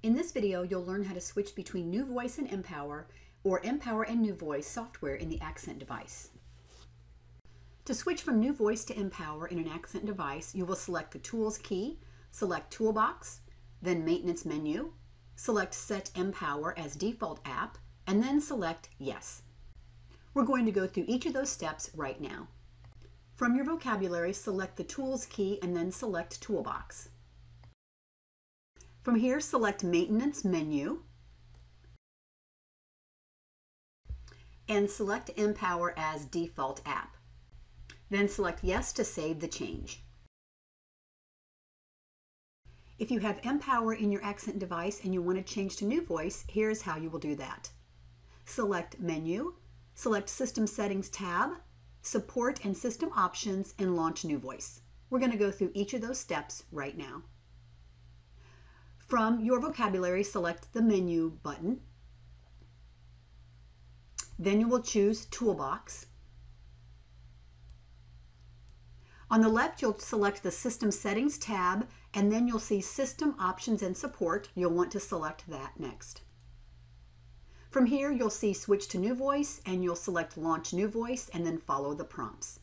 In this video, you'll learn how to switch between NuVoice and Empower or Empower and NuVoice software in the Accent device. To switch from NuVoice to Empower in an Accent device, you will select the Tools key, select Toolbox, then Maintenance menu, select Set Empower as default app, and then select Yes. We're going to go through each of those steps right now. From your vocabulary, select the Tools key and then select Toolbox. From here, select Maintenance menu and select Empower as default app. Then select Yes to save the change. If you have Empower in your Accent device and you want to change to NuVoice, here's how you will do that. Select Menu, select System Settings tab, Support and System Options, and launch NuVoice. We're going to go through each of those steps right now. From your vocabulary, select the Menu button. Then you will choose Toolbox. On the left, you'll select the System Settings tab, and then you'll see System Options and Support. You'll want to select that next. From here, you'll see Switch to NuVoice, and you'll select Launch NuVoice, and then follow the prompts.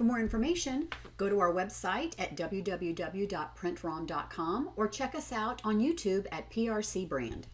For more information, go to our website at www.prentrom.com or check us out on YouTube at PRC Brand.